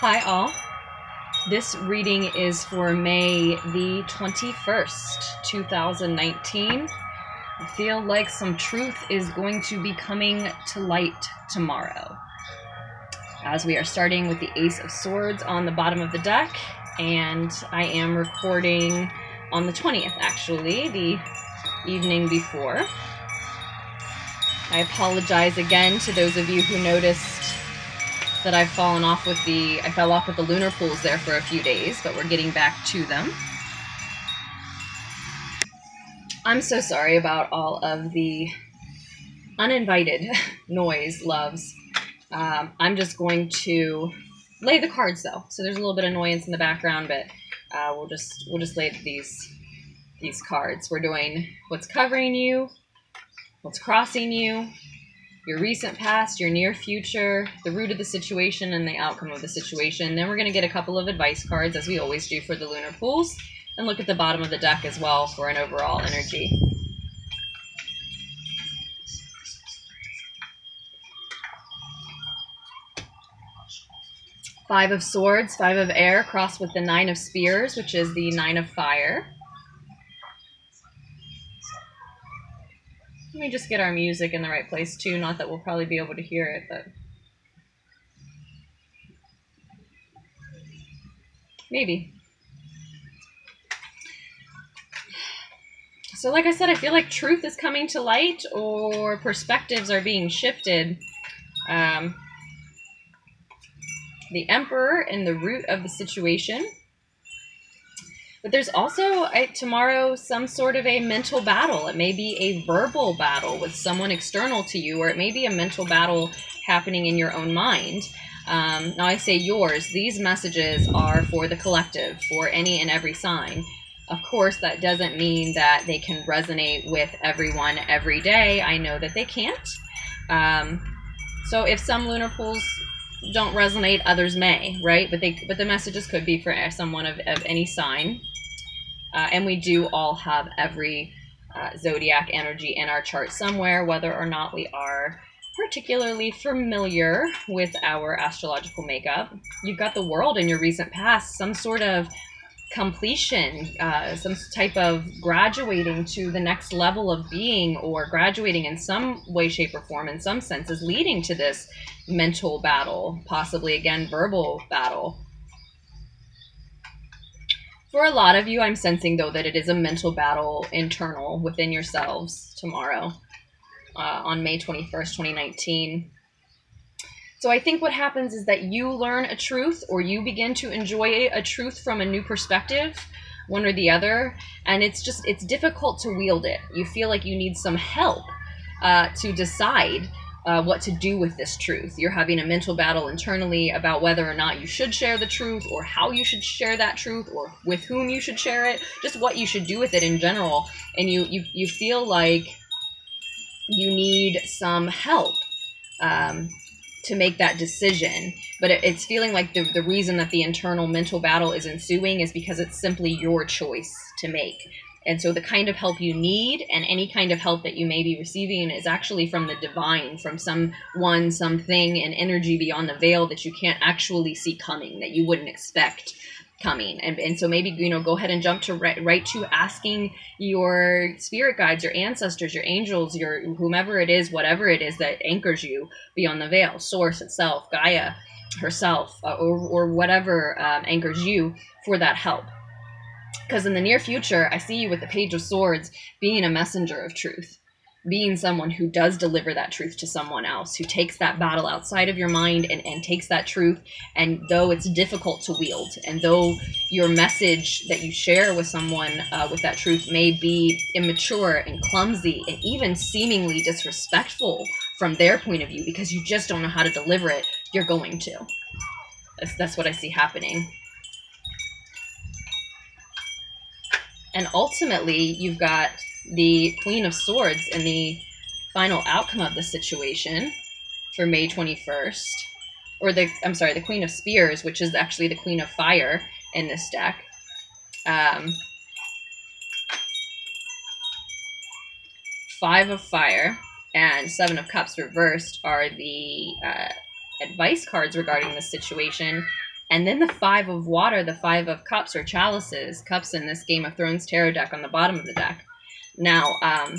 Hi, all. This reading is for May the 21st, 2019. I feel like some truth is going to be coming to light tomorrow. As we are starting with the Ace of Swords on the bottom of the deck, and I am recording on the 20th, actually, the evening before. I apologize again to those of you who noticed that I've fallen off with the I fell off with the lunar pulls there for a few days, but we're getting back to them. I'm so sorry about all of the uninvited noise, loves. Um, I'm just going to lay the cards though, so there's a little bit of annoyance in the background, but uh, we'll just we'll just lay these these cards. We're doing what's covering you, what's crossing you, your recent past, your near future, the root of the situation, and the outcome of the situation. Then we're going to get a couple of advice cards, as we always do for the lunar pulls, and look at the bottom of the deck as well for an overall energy. Five of Swords, Five of Air, crossed with the Nine of Spears, which is the Nine of Fire. Let me just get our music in the right place too. Not that we'll probably be able to hear it, but maybe. So, like I said, I feel like truth is coming to light or perspectives are being shifted. Um, the Emperor and the root of the situation but there's also tomorrow some sort of a mental battle. It may be a verbal battle with someone external to you, or it may be a mental battle happening in your own mind. Um, now, I say yours. These messages are for the collective, for any and every sign. Of course, that doesn't mean that they can resonate with everyone every day. I know that they can't. Um, so, if some lunar pulls don't resonate, others may, right? But they, but the messages could be for someone of, of any sign. Uh, and we do all have every uh, zodiac energy in our chart somewhere, whether or not we are particularly familiar with our astrological makeup. You've got the world in your recent past, some sort of completion, uh, some type of graduating to the next level of being, or graduating in some way, shape, or form, in some senses, leading to this mental battle, possibly again, verbal battle. For a lot of you, I'm sensing though that it is a mental battle internal within yourselves tomorrow uh, on May 21st, 2019. So I think what happens is that you learn a truth or you begin to enjoy a truth from a new perspective, one or the other, and it's just it's difficult to wield it. You feel like you need some help uh, to decide uh, what to do with this truth. You're having a mental battle internally about whether or not you should share the truth, or how you should share that truth, or with whom you should share it, just what you should do with it in general. And you you, you feel like you need some help um, to make that decision. But it, it's feeling like the, the reason that the internal mental battle is ensuing is because it's simply your choice to make. And so the kind of help you need and any kind of help that you may be receiving is actually from the divine, from someone, something, an energy beyond the veil that you can't actually see coming, that you wouldn't expect coming. And, and so maybe, you know, go ahead and jump to right, right to asking your spirit guides, your ancestors, your angels, your whomever it is, whatever it is that anchors you beyond the veil, source itself, Gaia herself, uh, or, or whatever um, anchors you for that help. Because in the near future, I see you with the Page of Swords being a messenger of truth, being someone who does deliver that truth to someone else, who takes that battle outside of your mind and, and takes that truth. And though it's difficult to wield, and though your message that you share with someone uh, with that truth may be immature and clumsy and even seemingly disrespectful from their point of view because you just don't know how to deliver it, you're going to. That's, that's what I see happening. And ultimately, you've got the Queen of Swords in the final outcome of the situation for May 21st. Or the, I'm sorry, the Queen of Spears, which is actually the Queen of Fire in this deck. Um, five of Fire and Seven of Cups reversed are the uh, advice cards regarding the situation. And then the five of water, the five of cups or chalices, cups in this Game of Thrones tarot deck on the bottom of the deck. Now, um,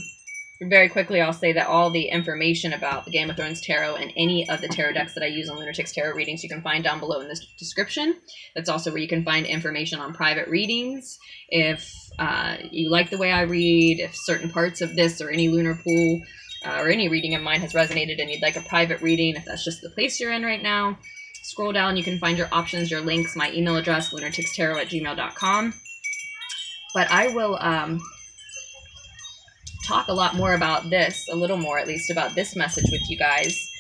very quickly, I'll say that all the information about the Game of Thrones tarot and any of the tarot decks that I use on Lunarticks Tarot readings you can find down below in this description. That's also where you can find information on private readings. If uh, you like the way I read, if certain parts of this or any lunar pull uh, or any reading of mine has resonated and you'd like a private reading, if that's just the place you're in right now, scroll down. You can find your options, your links, my email address, lunartickstarot at gmail.com. But I will. Um, talk a lot more about this, a little more at least about this message with you guys.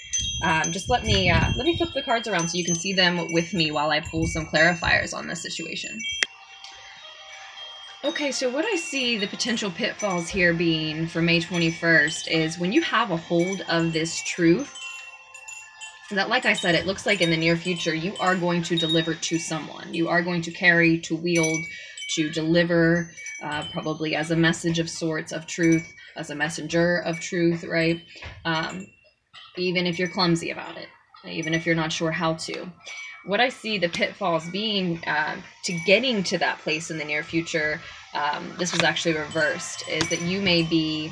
Um, just let me uh, let me flip the cards around so you can see them with me while I pull some clarifiers on this situation. Okay, so what I see the potential pitfalls here being for May 21st is when you have a hold of this truth, that like I said, it looks like in the near future you are going to deliver to someone. You are going to carry, to wield, to deliver, uh, probably as a message of sorts of truth as a messenger of truth, right? Um, even if you're clumsy about it, even if you're not sure how to. What I see the pitfalls being uh, to getting to that place in the near future, um, this was actually reversed, is that you may be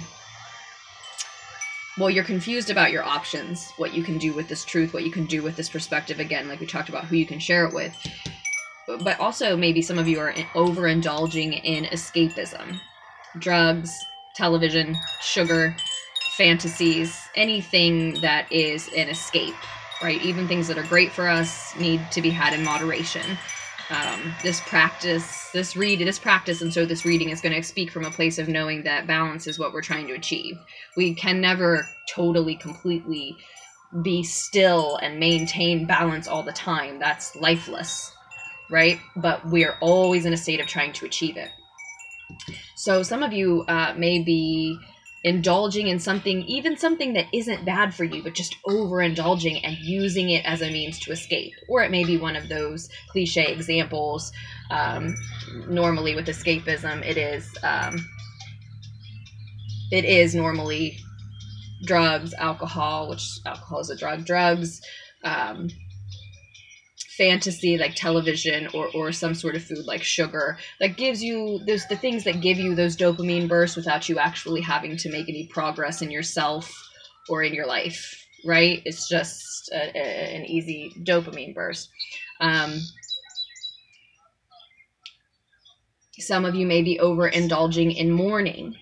well, you're confused about your options, what you can do with this truth, what you can do with this perspective. Again, like we talked about, who you can share it with. But also, maybe some of you are overindulging in escapism, drugs, television, sugar, fantasies, anything that is an escape, right? Even things that are great for us need to be had in moderation. Um, this practice, this read, this practice, and so this reading is going to speak from a place of knowing that balance is what we're trying to achieve. We can never totally, completely be still and maintain balance all the time. That's lifeless, right? But we are always in a state of trying to achieve it. So some of you uh, may be indulging in something, even something that isn't bad for you, but just overindulging and using it as a means to escape. Or it may be one of those cliche examples. Um, normally with escapism, it is um, it is normally drugs, alcohol, which alcohol is a drug, drugs, um, fantasy like television or, or some sort of food like sugar that gives you those the things that give you those dopamine bursts without you actually having to make any progress in yourself or in your life right? It's just a, a, an easy dopamine burst. Um, some of you may be overindulging in mourning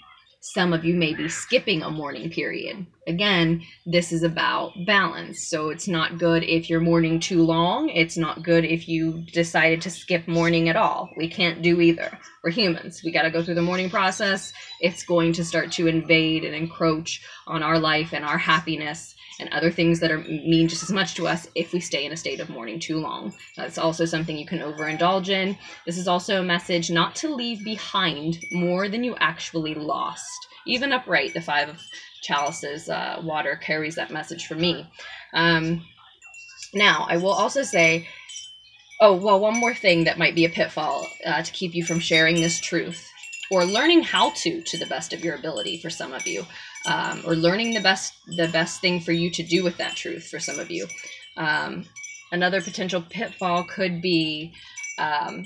some of you may be skipping a morning period. Again, this is about balance. So it's not good if you're mourning too long. It's not good if you decided to skip mourning at all. We can't do either. We're humans. We got to go through the mourning process. It's going to start to invade and encroach on our life and our happiness and other things that are mean just as much to us if we stay in a state of mourning too long. That's also something you can overindulge in. This is also a message not to leave behind more than you actually lost. Even upright, the five of chalices, uh, water carries that message for me. Um, now, I will also say, oh, well, one more thing that might be a pitfall uh, to keep you from sharing this truth or learning how to to the best of your ability for some of you um, or learning the best the best thing for you to do with that truth for some of you. Um, another potential pitfall could be um,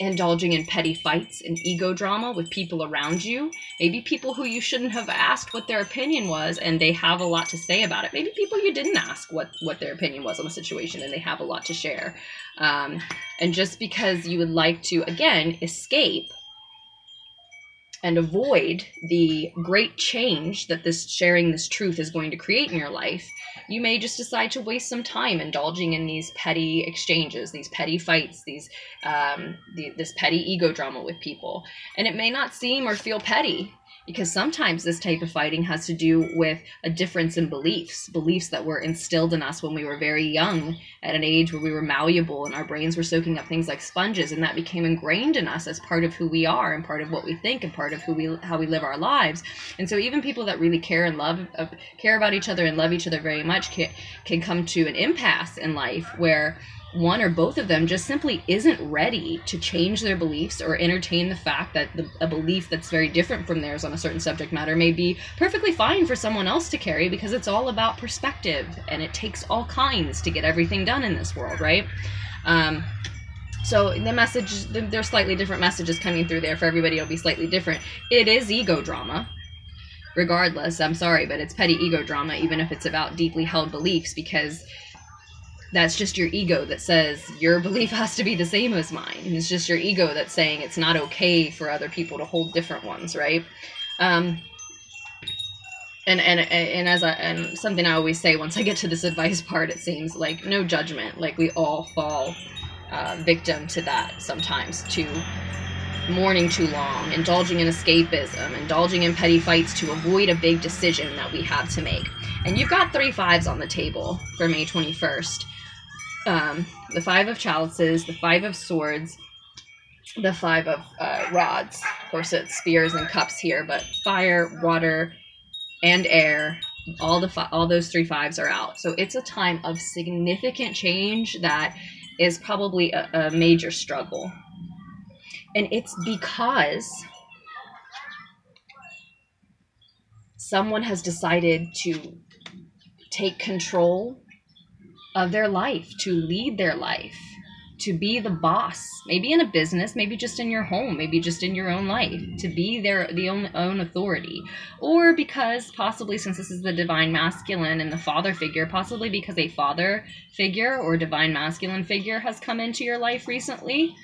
indulging in petty fights and ego drama with people around you. Maybe people who you shouldn't have asked what their opinion was and they have a lot to say about it. Maybe people you didn't ask what what their opinion was on the situation and they have a lot to share. Um, and just because you would like to again escape and avoid the great change that this sharing this truth is going to create in your life, you may just decide to waste some time indulging in these petty exchanges, these petty fights, these um, the, this petty ego drama with people. And it may not seem or feel petty, because sometimes this type of fighting has to do with a difference in beliefs beliefs that were instilled in us when we were very young at an age where we were malleable and our brains were soaking up things like sponges and that became ingrained in us as part of who we are and part of what we think and part of who we how we live our lives. And so even people that really care and love uh, care about each other and love each other very much can, can come to an impasse in life where one or both of them just simply isn't ready to change their beliefs or entertain the fact that the, a belief that's very different from theirs on a certain subject matter may be perfectly fine for someone else to carry because it's all about perspective and it takes all kinds to get everything done in this world, right? Um, so the message, there's slightly different messages coming through there for everybody. It'll be slightly different. It is ego drama. Regardless, I'm sorry, but it's petty ego drama, even if it's about deeply held beliefs, because that's just your ego that says your belief has to be the same as mine. It's just your ego that's saying it's not okay for other people to hold different ones, right? Um, and and and as I and something I always say once I get to this advice part, it seems like no judgment. Like we all fall uh, victim to that sometimes, to mourning too long, indulging in escapism, indulging in petty fights to avoid a big decision that we have to make. And you've got three fives on the table for May 21st. Um, the five of chalices, the five of swords, the five of uh, rods. Of course, it's spears and cups here, but fire, water, and air. All the fi- all those three fives are out. So it's a time of significant change that is probably a, a major struggle. And it's because someone has decided to take control of their life, to lead their life to be the boss maybe in a business maybe just in your home maybe just in your own life to be their the own, own authority. Or because possibly since this is the divine masculine and the father figure possibly because a father figure or divine masculine figure has come into your life recently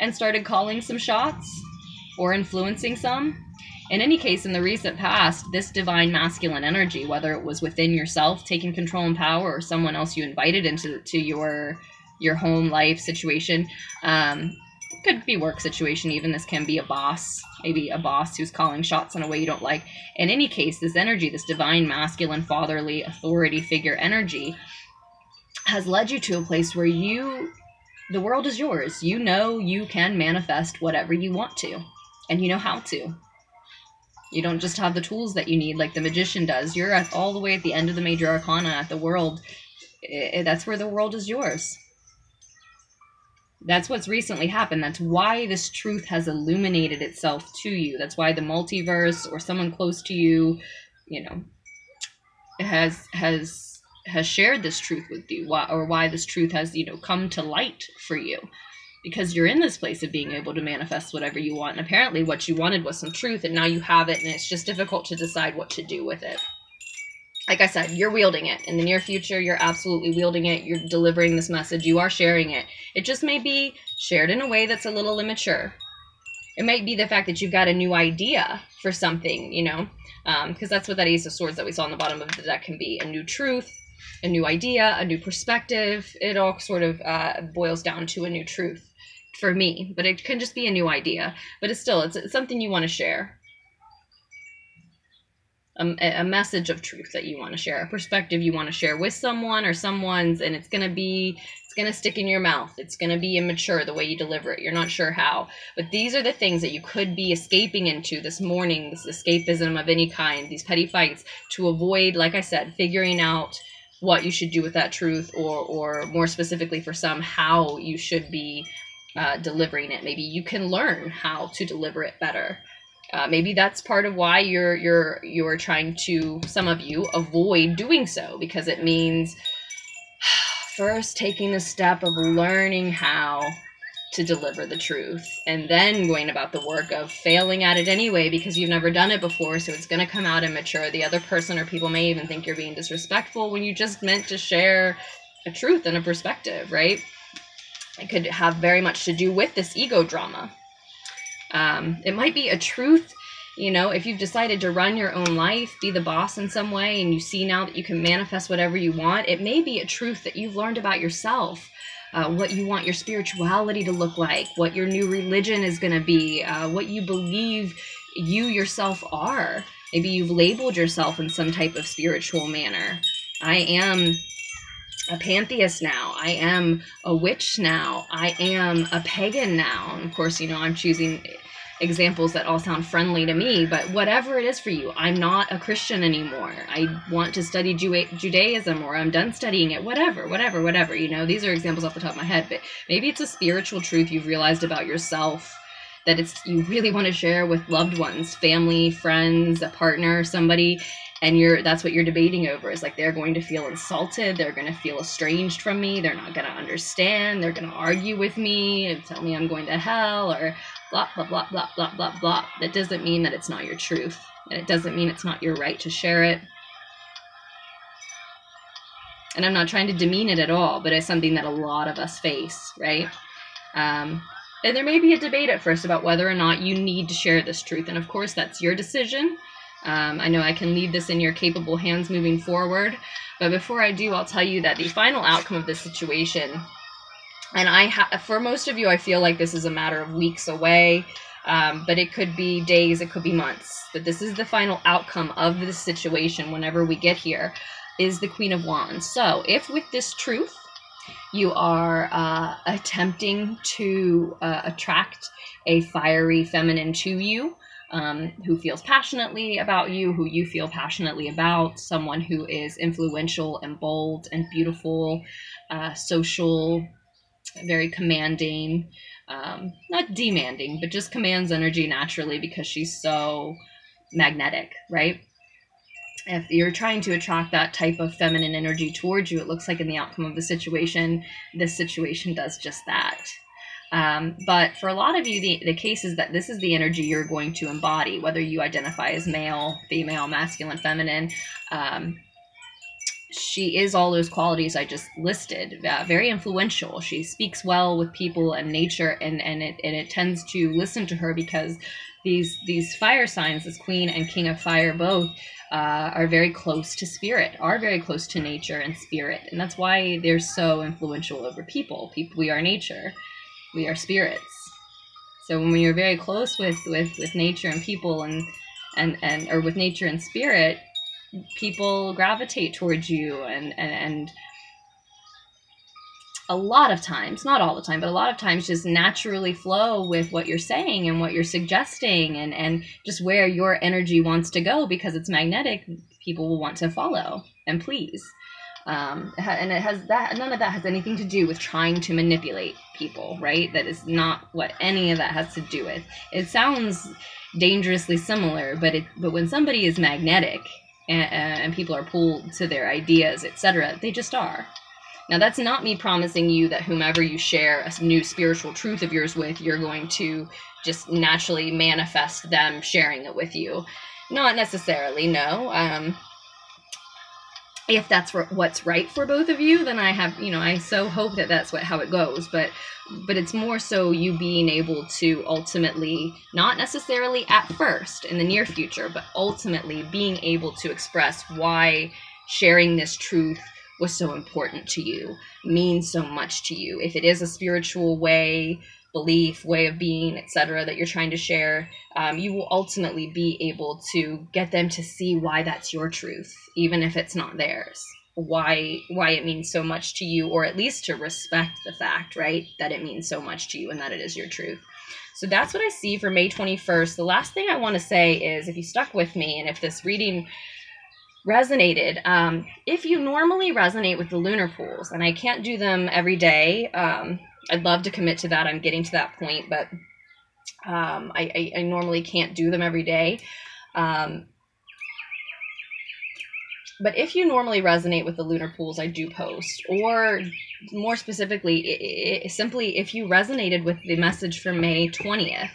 and started calling some shots or influencing some in any case, in the recent past, this divine masculine energy, whether it was within yourself taking control and power or someone else you invited into to your your home life situation. Um, could be work situation. Even this can be a boss maybe a boss who's calling shots in a way you don't like. In any case this energy this divine masculine fatherly authority figure energy has led you to a place where you the world is yours. You know you can manifest whatever you want to and you know how to you don't just have the tools that you need like the magician does. You're at all the way at the end of the major arcana at the world. Eh, that's where the world is yours. That's what's recently happened. That's why this truth has illuminated itself to you. That's why the multiverse or someone close to you, you know, has has has shared this truth with you, why, or why this truth has you know come to light for you, because you're in this place of being able to manifest whatever you want. And apparently, what you wanted was some truth, and now you have it, and it's just difficult to decide what to do with it like I said, you're wielding it. In the near future, you're absolutely wielding it. You're delivering this message. You are sharing it. It just may be shared in a way that's a little immature. It might be the fact that you've got a new idea for something, you know, because um, that's what that Ace of Swords that we saw on the bottom of the deck can be a new truth, a new idea, a new perspective. It all sort of uh, boils down to a new truth for me, but it can just be a new idea. But it's still, it's, it's something you want to share um, a, a message of truth that you want to share, a perspective you want to share with someone or someone's, and it's going to be it's going to stick in your mouth. It's going to be immature the way you deliver it. You're not sure how. But these are the things that you could be escaping into this morning, this escapism of any kind, these petty fights, to avoid, like I said, figuring out what you should do with that truth, or, or more specifically for some, how you should be uh, delivering it. Maybe you can learn how to deliver it better. Uh, maybe that's part of why you're you're you're trying to some of you avoid doing so because it means first taking the step of learning how to deliver the truth and then going about the work of failing at it anyway because you've never done it before so it's going to come out immature the other person or people may even think you're being disrespectful when you just meant to share a truth and a perspective right it could have very much to do with this ego drama um, it might be a truth, you know, if you've decided to run your own life, be the boss in some way, and you see now that you can manifest whatever you want, it may be a truth that you've learned about yourself. Uh, what you want your spirituality to look like, what your new religion is going to be, uh, what you believe you yourself are. Maybe you've labeled yourself in some type of spiritual manner. I am a pantheist now. I am a witch now. I am a pagan now. And of course, you know, I'm choosing examples that all sound friendly to me, but whatever it is for you, I'm not a Christian anymore. I want to study Ju- Judaism or I'm done studying it, whatever, whatever, whatever. You know, these are examples off the top of my head, but maybe it's a spiritual truth you've realized about yourself that it's you really want to share with loved ones, family, friends, a partner, somebody and you're that's what you're debating over is like they're going to feel insulted they're going to feel estranged from me they're not going to understand they're going to argue with me and tell me i'm going to hell or blah blah blah blah blah blah blah. That doesn't mean that it's not your truth and it doesn't mean it's not your right to share it. And i'm not trying to demean it at all but it's something that a lot of us face right? Um, and there may be a debate at first about whether or not you need to share this truth and of course that's your decision um, I know I can leave this in your capable hands moving forward, but before I do, I'll tell you that the final outcome of this situation, and I ha- for most of you, I feel like this is a matter of weeks away, um, but it could be days, it could be months. But this is the final outcome of this situation whenever we get here, is the Queen of Wands. So if with this truth, you are uh, attempting to uh, attract a fiery feminine to you, um, who feels passionately about you, who you feel passionately about, someone who is influential and bold and beautiful, uh, social, very commanding, um, not demanding, but just commands energy naturally because she's so magnetic, right? If you're trying to attract that type of feminine energy towards you, it looks like in the outcome of the situation, this situation does just that. Um, but for a lot of you, the, the case is that this is the energy you're going to embody, whether you identify as male, female, masculine, feminine. Um, she is all those qualities I just listed. Uh, very influential. She speaks well with people and nature, and and it and it tends to listen to her because these these fire signs, this Queen and King of Fire, both uh, are very close to spirit, are very close to nature and spirit, and that's why they're so influential over people. People, we are nature we are spirits. So when you're very close with, with, with nature and people and, and, and or with nature and spirit, people gravitate towards you and, and, and a lot of times, not all the time, but a lot of times just naturally flow with what you're saying and what you're suggesting and, and just where your energy wants to go because it's magnetic, people will want to follow and please um, and it has that none of that has anything to do with trying to manipulate people right? That is not what any of that has to do with. It sounds dangerously similar but it but when somebody is magnetic and, and people are pulled to their ideas etc they just are. Now that's not me promising you that whomever you share a new spiritual truth of yours with you're going to just naturally manifest them sharing it with you. Not necessarily no. Um, if that's what's right for both of you then i have you know i so hope that that's what how it goes but but it's more so you being able to ultimately not necessarily at first in the near future but ultimately being able to express why sharing this truth was so important to you means so much to you. If it is a spiritual way belief, way of being, etc., that you're trying to share, um, you will ultimately be able to get them to see why that's your truth, even if it's not theirs. Why why it means so much to you, or at least to respect the fact, right, that it means so much to you and that it is your truth. So that's what I see for May 21st. The last thing I want to say is if you stuck with me and if this reading resonated. Um, if you normally resonate with the lunar pulls, and I can't do them every day, um, I'd love to commit to that. I'm getting to that point, but um, I, I, I, normally can't do them every day. Um, but if you normally resonate with the lunar pulls I do post, or more specifically, it, it, simply if you resonated with the message for May 20th,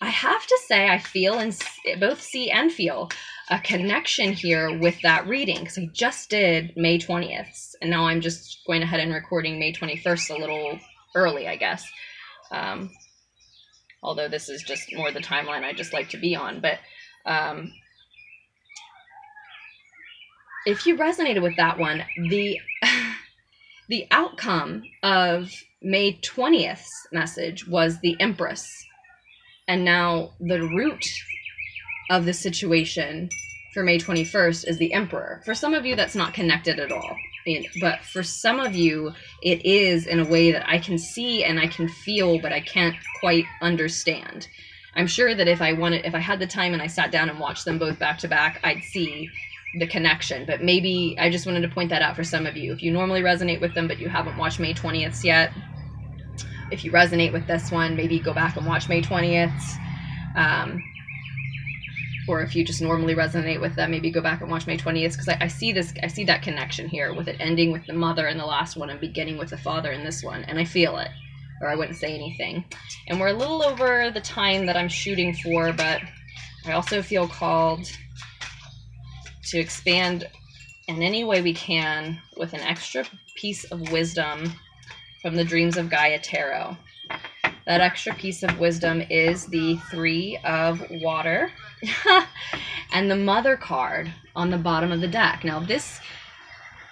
I have to say I feel and both see and feel a connection here with that reading because I just did May 20th and now I'm just going ahead and recording May 21st a little early, I guess. Um, although this is just more the timeline I just like to be on. But um, if you resonated with that one, the the outcome of May 20th's message was the Empress. And now the root of the situation for May 21st is the Emperor. For some of you, that's not connected at all. But for some of you, it is in a way that I can see and I can feel, but I can't quite understand. I'm sure that if I wanted, if I had the time and I sat down and watched them both back to back, I'd see the connection. But maybe I just wanted to point that out for some of you. If you normally resonate with them, but you haven't watched May 20th yet, if you resonate with this one, maybe go back and watch May 20th. Um, or if you just normally resonate with them, maybe go back and watch May 20th because I, I, see this, I see that connection here with it ending with the mother in the last one and beginning with the father in this one, and I feel it, or I wouldn't say anything. And we're a little over the time that I'm shooting for, but I also feel called to expand in any way we can with an extra piece of wisdom from the Dreams of Gaia Tarot. That extra piece of wisdom is the Three of Water and the Mother card on the bottom of the deck. Now, this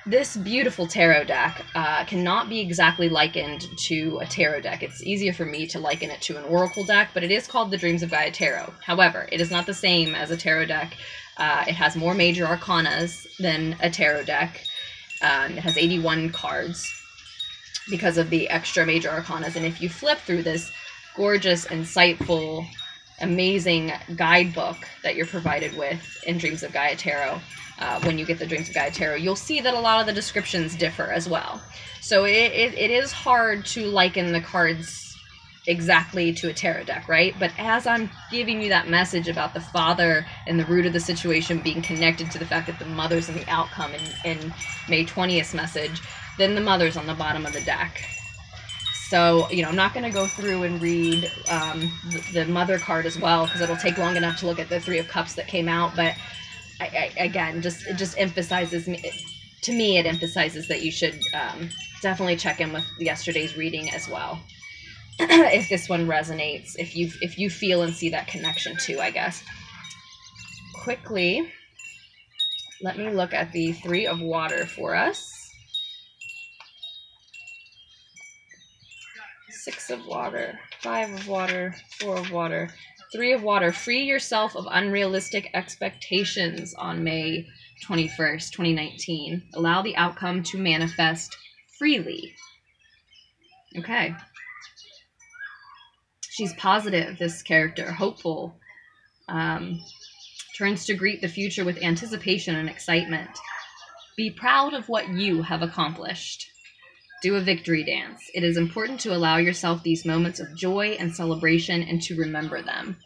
this beautiful tarot deck uh, cannot be exactly likened to a tarot deck. It's easier for me to liken it to an oracle deck, but it is called the Dreams of Gaia Tarot. However, it is not the same as a tarot deck. Uh, it has more major arcanas than a tarot deck. Um, it has 81 cards because of the extra major arcanas. And if you flip through this gorgeous, insightful, amazing guidebook that you're provided with in Dreams of Gaia Tarot, uh, when you get the Dreams of Gaia Tarot, you'll see that a lot of the descriptions differ as well. So it, it, it is hard to liken the cards exactly to a tarot deck, right? But as I'm giving you that message about the father and the root of the situation being connected to the fact that the mother's in the outcome in, in May 20th message, then the mother's on the bottom of the deck. So, you know, I'm not going to go through and read um, the, the, mother card as well because it'll take long enough to look at the Three of Cups that came out. But I, I, again, just it just emphasizes me. To me, it emphasizes that you should um, definitely check in with yesterday's reading as well, if this one resonates. If you if you feel and see that connection too, I guess. Quickly, let me look at the Three of Water for us. Six of water, five of water, four of water, three of water. Free yourself of unrealistic expectations on May 21st, 2019. Allow the outcome to manifest freely. Okay. She's positive, this character, hopeful. Um, turns to greet the future with anticipation and excitement. Be proud of what you have accomplished. Do a victory dance. It is important to allow yourself these moments of joy and celebration and to remember them.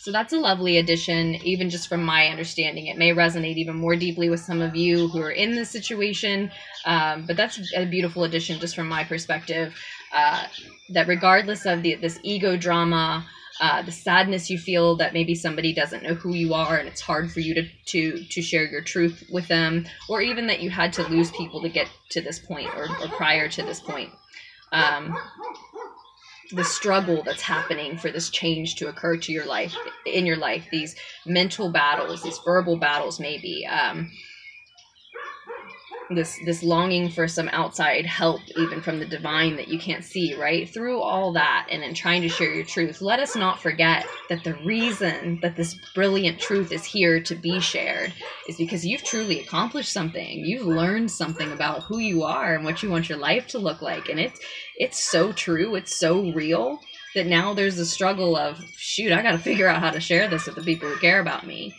So that's a lovely addition, even just from my understanding. It may resonate even more deeply with some of you who are in this situation, um, but that's a beautiful addition just from my perspective. Uh, that regardless of the, this ego drama, uh, the sadness you feel that maybe somebody doesn't know who you are and it's hard for you to, to to share your truth with them or even that you had to lose people to get to this point or, or prior to this point. Um, the struggle that's happening for this change to occur to your life in your life these mental battles these verbal battles maybe um, this this longing for some outside help even from the divine that you can't see right? Through all that and in trying to share your truth let us not forget that the reason that this brilliant truth is here to be shared is because you've truly accomplished something. You've learned something about who you are and what you want your life to look like. And it's it's so true it's so real that now there's a struggle of shoot i got to figure out how to share this with the people who care about me.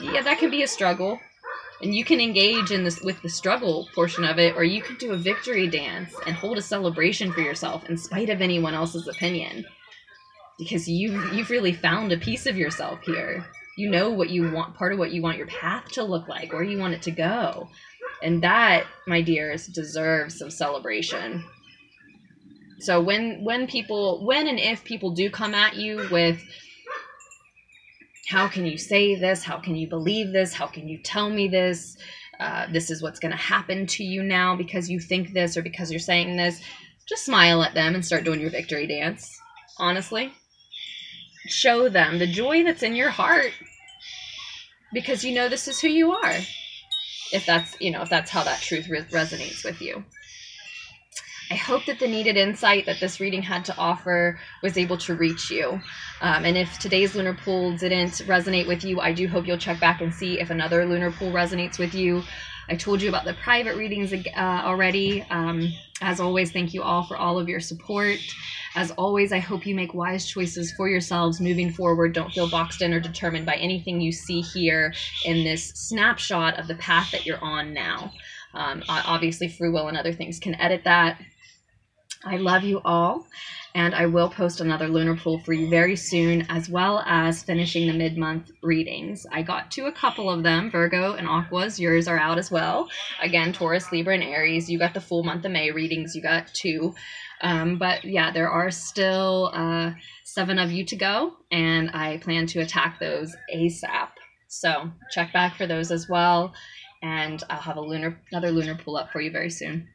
Yeah that can be a struggle and you can engage in this with the struggle portion of it or you could do a victory dance and hold a celebration for yourself in spite of anyone else's opinion. Because you you've really found a piece of yourself here. You know what you want part of what you want your path to look like where you want it to go. And that my dears deserves some celebration. So when when people when and if people do come at you with how can you say this? How can you believe this? How can you tell me this? Uh, this is what's going to happen to you now because you think this or because you're saying this. Just smile at them and start doing your victory dance. Honestly, show them the joy that's in your heart because you know this is who you are. If that's, you know, if that's how that truth re- resonates with you. I hope that the needed insight that this reading had to offer was able to reach you. Um, and if today's lunar pull didn't resonate with you, I do hope you'll check back and see if another lunar pull resonates with you. I told you about the private readings uh, already. Um, as always, thank you all for all of your support. As always, I hope you make wise choices for yourselves moving forward. Don't feel boxed in or determined by anything you see here in this snapshot of the path that you're on now. Um, obviously, free will and other things can edit that I love you all, and I will post another lunar pull for you very soon, as well as finishing the mid month readings. I got to a couple of them Virgo and Aquas. Yours are out as well. Again, Taurus, Libra, and Aries. You got the full month of May readings, you got two. Um, but yeah, there are still uh, seven of you to go, and I plan to attack those ASAP. So check back for those as well, and I'll have a lunar another lunar pull up for you very soon.